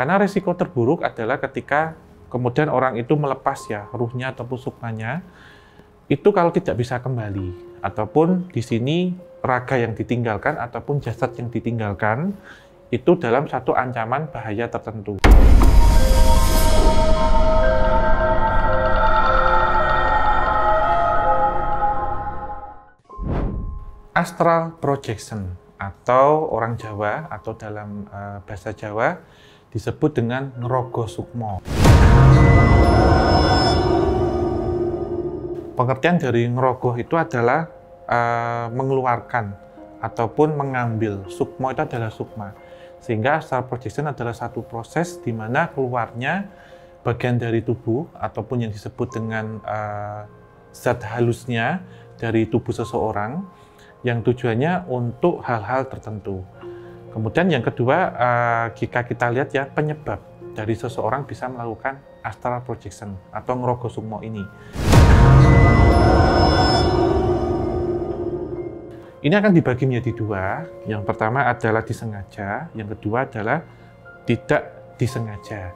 Karena risiko terburuk adalah ketika kemudian orang itu melepas ya ruhnya ataupun sukmanya, itu kalau tidak bisa kembali ataupun di sini raga yang ditinggalkan ataupun jasad yang ditinggalkan itu dalam satu ancaman bahaya tertentu. Astral projection atau orang Jawa atau dalam uh, bahasa Jawa disebut dengan ngerogo sukmo. Pengertian dari ngerogoh itu adalah uh, mengeluarkan ataupun mengambil. Sukmo itu adalah sukma. Sehingga astral projection adalah satu proses di mana keluarnya bagian dari tubuh ataupun yang disebut dengan uh, zat halusnya dari tubuh seseorang yang tujuannya untuk hal-hal tertentu. Kemudian yang kedua, uh, jika kita lihat ya penyebab dari seseorang bisa melakukan astral projection atau ngerogo ini. Ini akan dibagi menjadi dua. Yang pertama adalah disengaja, yang kedua adalah tidak disengaja.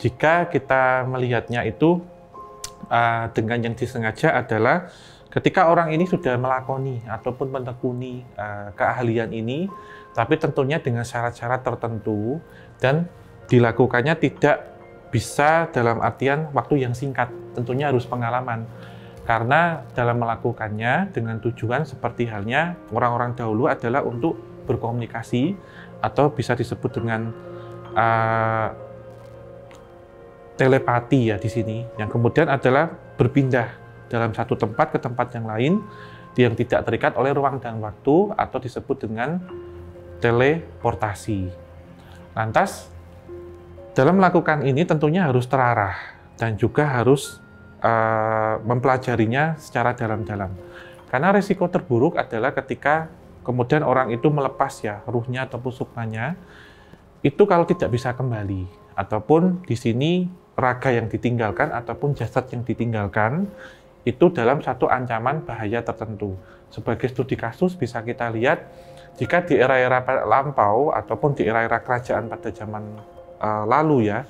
Jika kita melihatnya itu uh, dengan yang disengaja adalah ketika orang ini sudah melakoni ataupun menekuni uh, keahlian ini, tapi tentunya dengan syarat-syarat tertentu dan dilakukannya tidak bisa dalam artian waktu yang singkat, tentunya harus pengalaman. Karena dalam melakukannya dengan tujuan seperti halnya orang-orang dahulu adalah untuk berkomunikasi atau bisa disebut dengan uh, telepati ya di sini, yang kemudian adalah berpindah dalam satu tempat ke tempat yang lain yang tidak terikat oleh ruang dan waktu atau disebut dengan teleportasi. Lantas, dalam melakukan ini tentunya harus terarah dan juga harus uh, mempelajarinya secara dalam-dalam. Karena risiko terburuk adalah ketika kemudian orang itu melepas ya ruhnya ataupun sukmanya, itu kalau tidak bisa kembali ataupun di sini raga yang ditinggalkan ataupun jasad yang ditinggalkan itu dalam satu ancaman bahaya tertentu. Sebagai studi kasus bisa kita lihat jika di era-era lampau ataupun di era-era kerajaan pada zaman uh, lalu ya,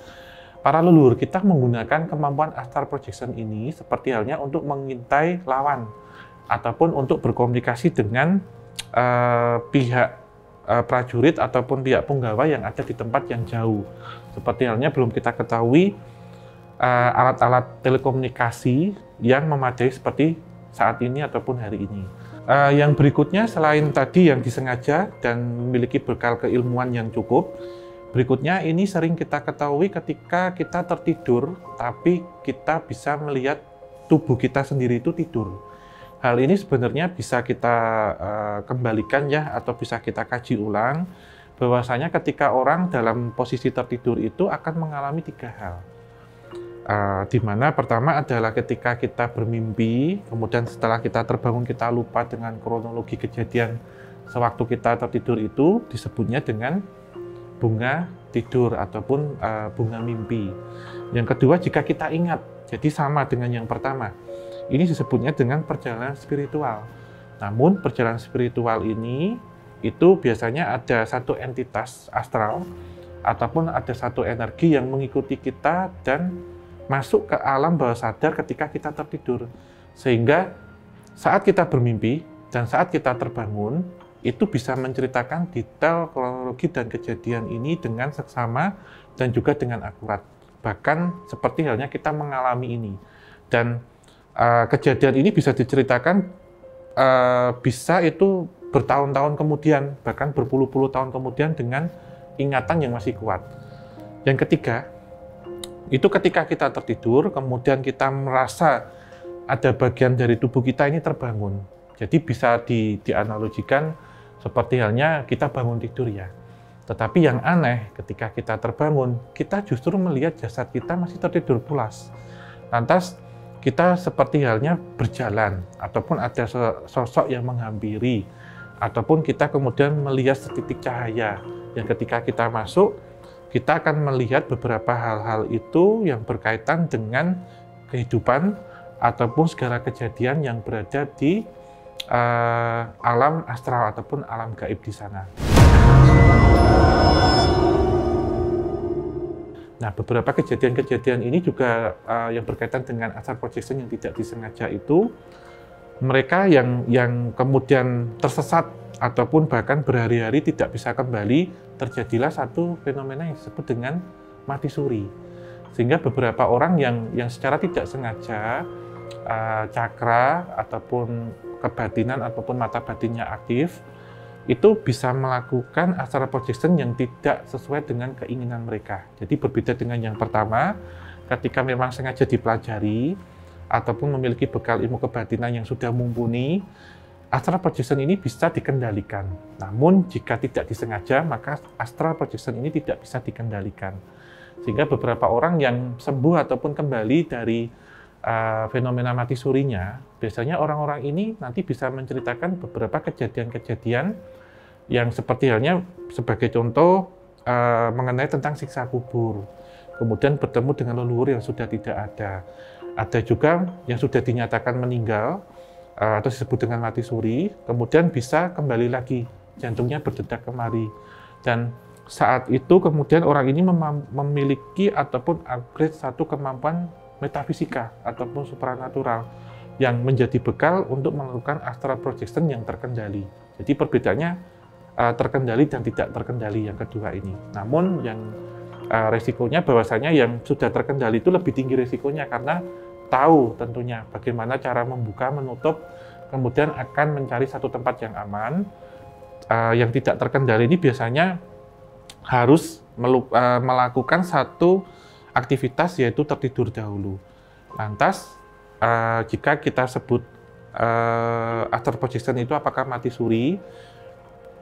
para leluhur kita menggunakan kemampuan astral projection ini seperti halnya untuk mengintai lawan ataupun untuk berkomunikasi dengan uh, pihak uh, prajurit ataupun pihak punggawa yang ada di tempat yang jauh. Seperti halnya belum kita ketahui alat-alat uh, telekomunikasi yang memadai seperti saat ini ataupun hari ini. Uh, yang berikutnya selain tadi yang disengaja dan memiliki bekal keilmuan yang cukup, berikutnya ini sering kita ketahui ketika kita tertidur, tapi kita bisa melihat tubuh kita sendiri itu tidur. Hal ini sebenarnya bisa kita uh, kembalikan ya atau bisa kita kaji ulang bahwasanya ketika orang dalam posisi tertidur itu akan mengalami tiga hal Uh, di mana pertama adalah ketika kita bermimpi, kemudian setelah kita terbangun kita lupa dengan kronologi kejadian sewaktu kita tertidur itu disebutnya dengan bunga tidur ataupun uh, bunga mimpi. Yang kedua jika kita ingat, jadi sama dengan yang pertama. Ini disebutnya dengan perjalanan spiritual. Namun perjalanan spiritual ini itu biasanya ada satu entitas astral ataupun ada satu energi yang mengikuti kita dan masuk ke alam bawah sadar ketika kita tertidur. Sehingga saat kita bermimpi dan saat kita terbangun, itu bisa menceritakan detail kronologi dan kejadian ini dengan seksama dan juga dengan akurat. Bahkan seperti halnya kita mengalami ini. Dan uh, kejadian ini bisa diceritakan uh, bisa itu bertahun-tahun kemudian, bahkan berpuluh-puluh tahun kemudian dengan ingatan yang masih kuat. Yang ketiga, itu ketika kita tertidur, kemudian kita merasa ada bagian dari tubuh kita ini terbangun. Jadi bisa di, dianalogikan seperti halnya kita bangun tidur ya. Tetapi yang aneh ketika kita terbangun, kita justru melihat jasad kita masih tertidur pulas. Lantas kita seperti halnya berjalan ataupun ada sosok yang menghampiri ataupun kita kemudian melihat setitik cahaya yang ketika kita masuk kita akan melihat beberapa hal-hal itu yang berkaitan dengan kehidupan ataupun segala kejadian yang berada di uh, alam astral ataupun alam gaib di sana. Nah, beberapa kejadian-kejadian ini juga uh, yang berkaitan dengan astral projection yang tidak disengaja itu mereka yang yang kemudian tersesat ataupun bahkan berhari-hari tidak bisa kembali terjadilah satu fenomena yang disebut dengan mati suri. Sehingga beberapa orang yang yang secara tidak sengaja uh, cakra ataupun kebatinan ataupun mata batinnya aktif itu bisa melakukan astral projection yang tidak sesuai dengan keinginan mereka. Jadi berbeda dengan yang pertama, ketika memang sengaja dipelajari ataupun memiliki bekal ilmu kebatinan yang sudah mumpuni, astral projection ini bisa dikendalikan. Namun jika tidak disengaja, maka astral projection ini tidak bisa dikendalikan. Sehingga beberapa orang yang sembuh ataupun kembali dari uh, fenomena mati surinya, biasanya orang-orang ini nanti bisa menceritakan beberapa kejadian-kejadian yang seperti halnya sebagai contoh uh, mengenai tentang siksa kubur, kemudian bertemu dengan leluhur yang sudah tidak ada. Ada juga yang sudah dinyatakan meninggal atau disebut dengan mati suri, kemudian bisa kembali lagi jantungnya berdetak kemari dan saat itu kemudian orang ini memiliki ataupun upgrade satu kemampuan metafisika ataupun supranatural yang menjadi bekal untuk melakukan astral projection yang terkendali. Jadi perbedaannya uh, terkendali dan tidak terkendali yang kedua ini. Namun yang uh, resikonya bahwasanya yang sudah terkendali itu lebih tinggi resikonya karena tahu tentunya bagaimana cara membuka, menutup, kemudian akan mencari satu tempat yang aman. Uh, yang tidak terkendali ini biasanya harus melakukan satu aktivitas yaitu tertidur dahulu. Lantas, uh, jika kita sebut uh, astral projection itu apakah mati suri?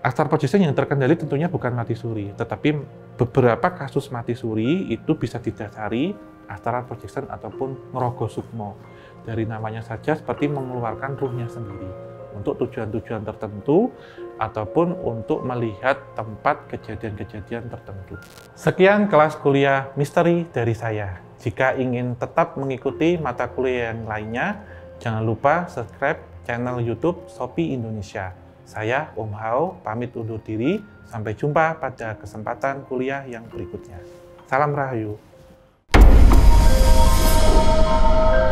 Astral projection yang terkendali tentunya bukan mati suri, tetapi beberapa kasus mati suri itu bisa didasari astral projection ataupun ngerogo sukmo. Dari namanya saja seperti mengeluarkan ruhnya sendiri untuk tujuan-tujuan tertentu ataupun untuk melihat tempat kejadian-kejadian tertentu. Sekian kelas kuliah misteri dari saya. Jika ingin tetap mengikuti mata kuliah yang lainnya, jangan lupa subscribe channel YouTube Shopee Indonesia. Saya Om Hao, pamit undur diri. Sampai jumpa pada kesempatan kuliah yang berikutnya. Salam Rahayu. you